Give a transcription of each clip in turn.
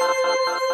Música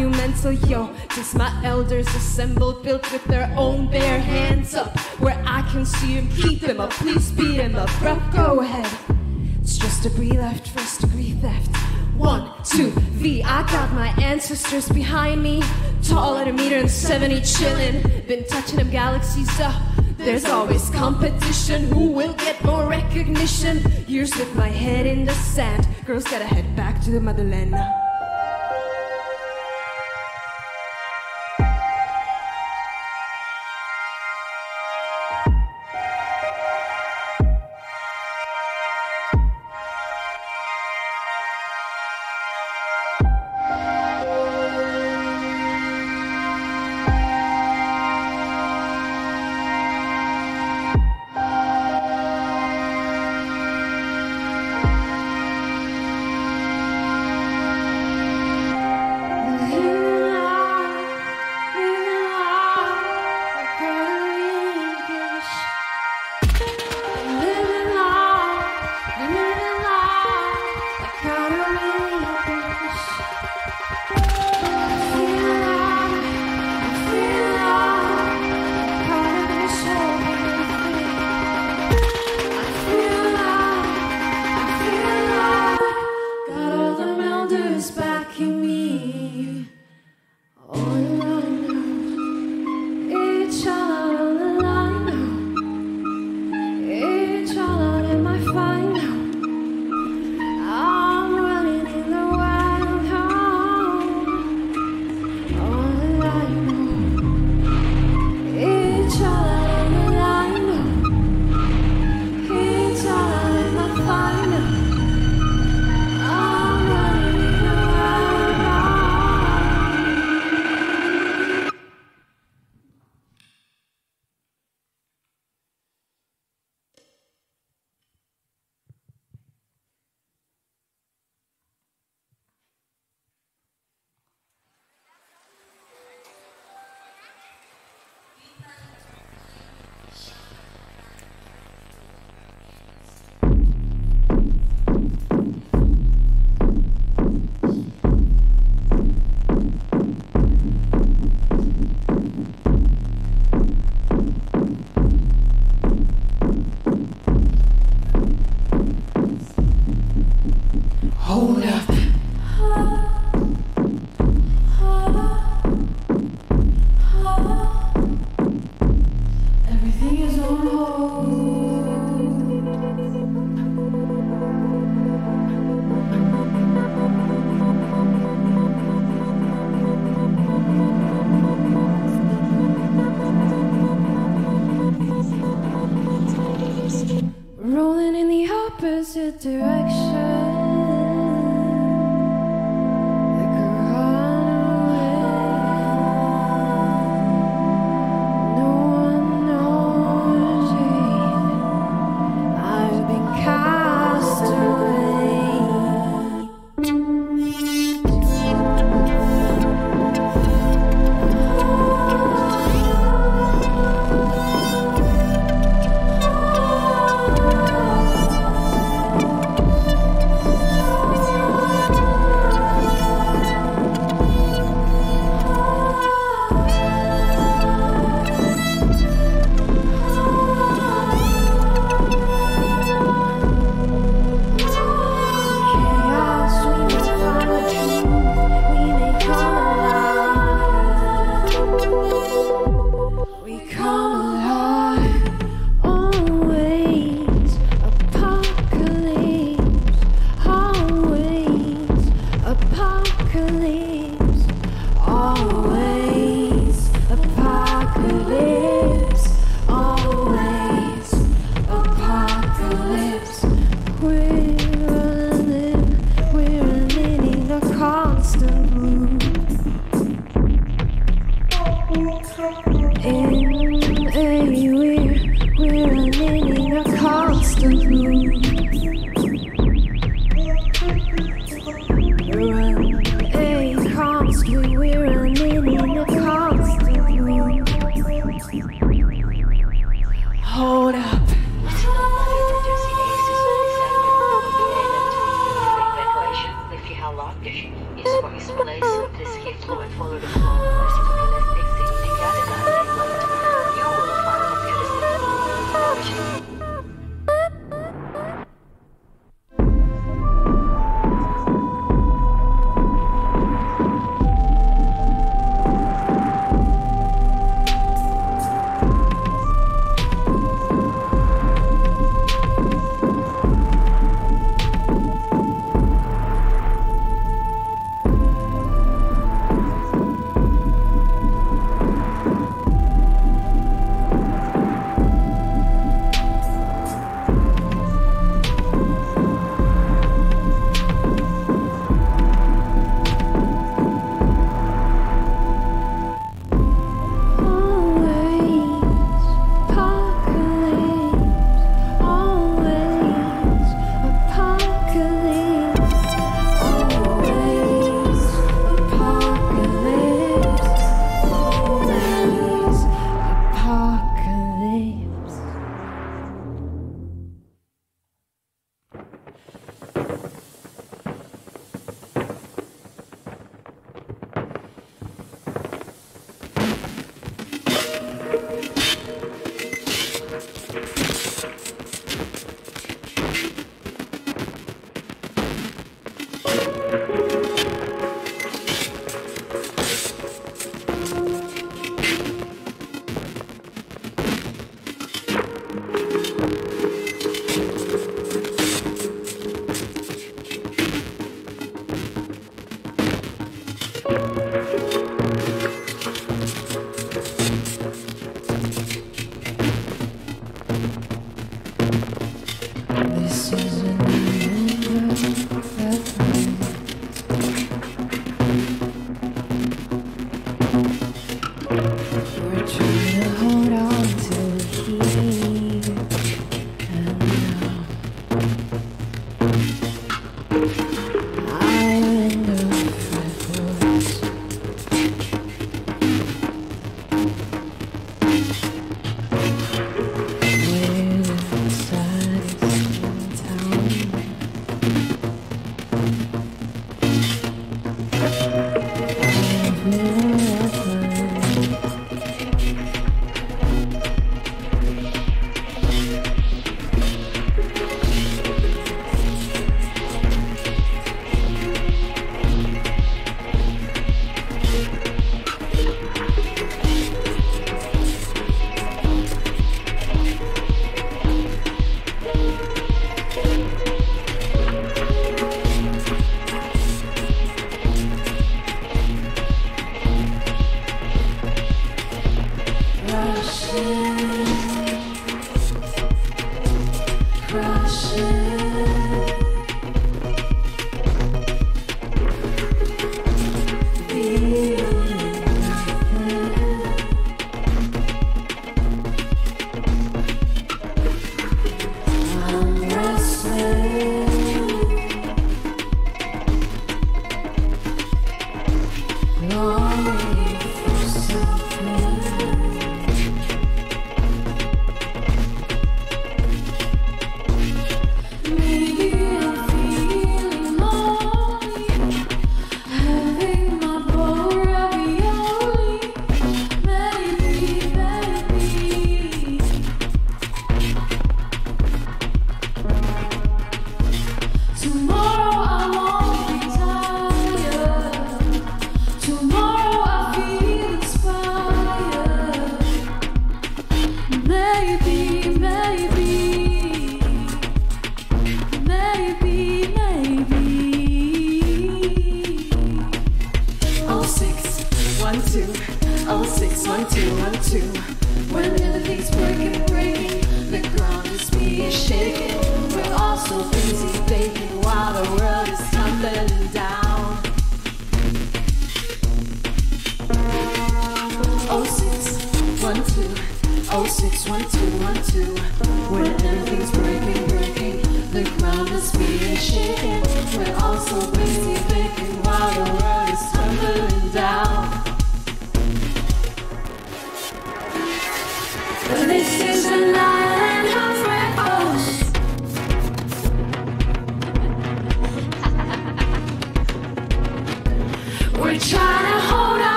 monumental, yo. Just my elders assembled, built with their own bare hands up. Where I can see him, keep them up, please beat him up. Go ahead. It's just debris left, first degree theft. One, two, V. I got my ancestors behind me. Tall at a meter and 70 chillin'. Been touching them galaxies up. There's always competition. Who will get more recognition? Years with my head in the sand. Girls gotta head back to the motherland now.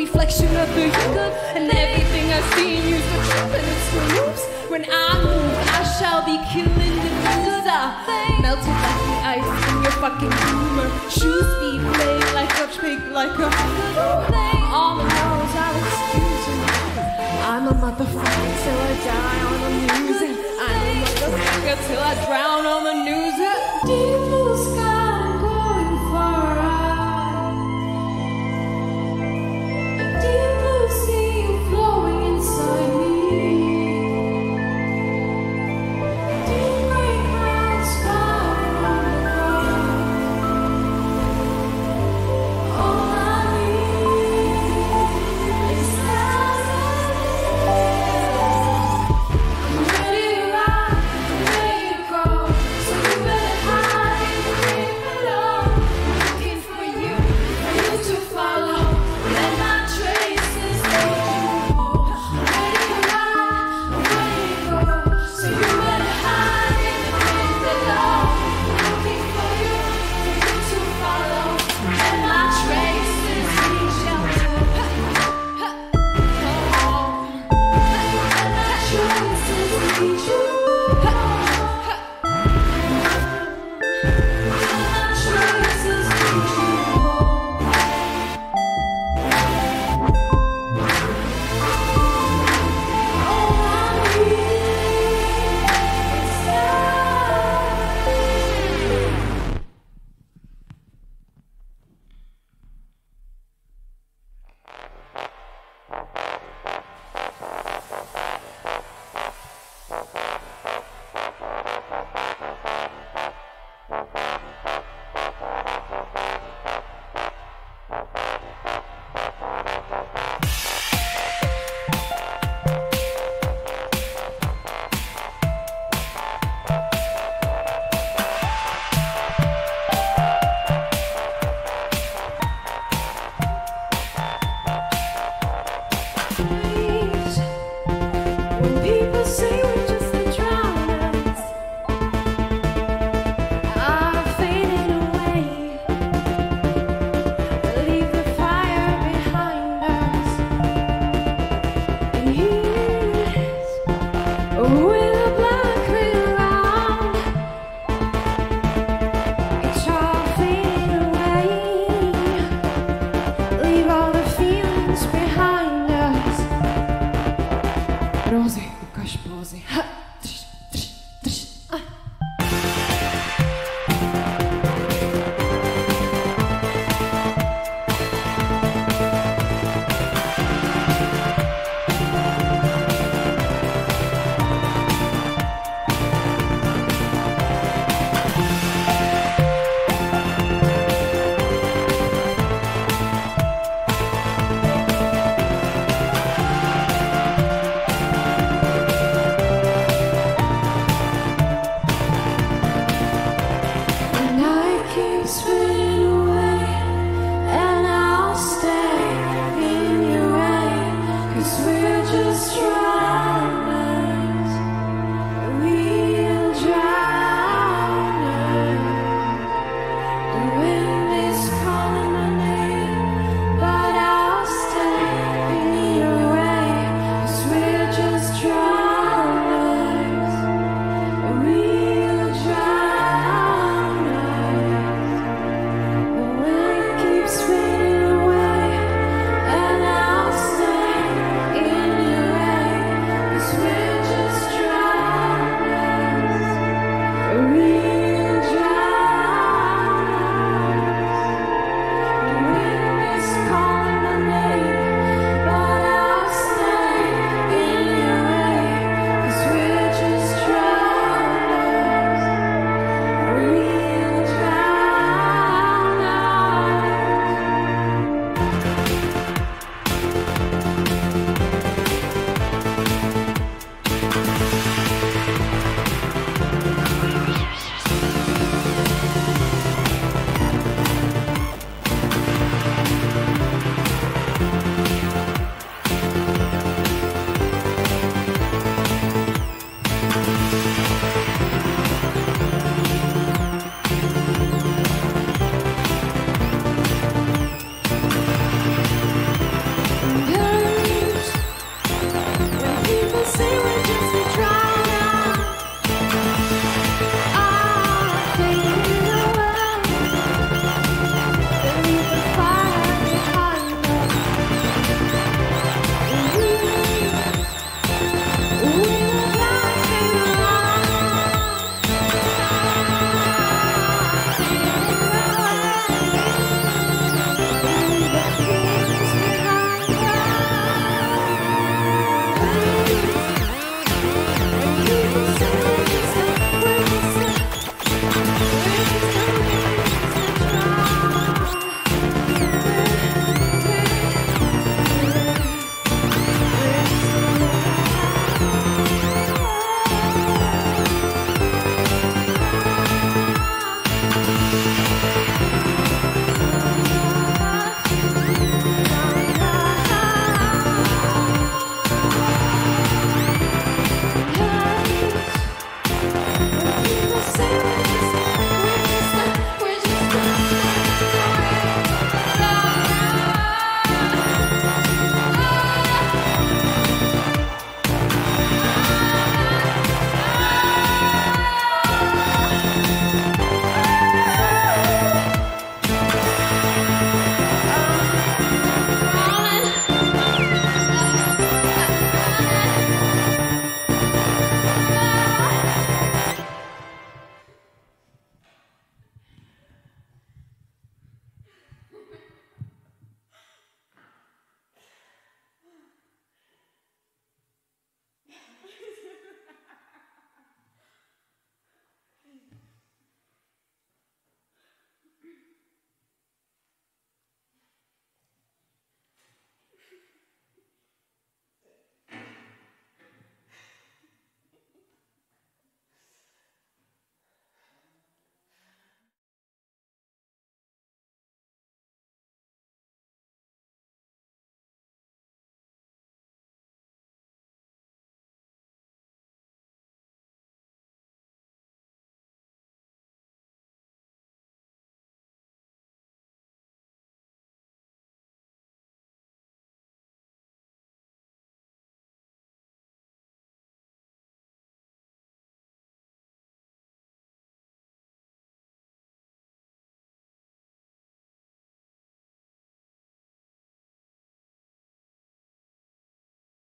reflection of the you And everything I see in you's the truth and it's the When I move, I shall be killing the loser Melted like the ice in your fucking humor. Shoes be playing like a pig, like a All the knows I excuse you I'm a motherfucker till I die on the news I'm a motherfucker till I drown on the news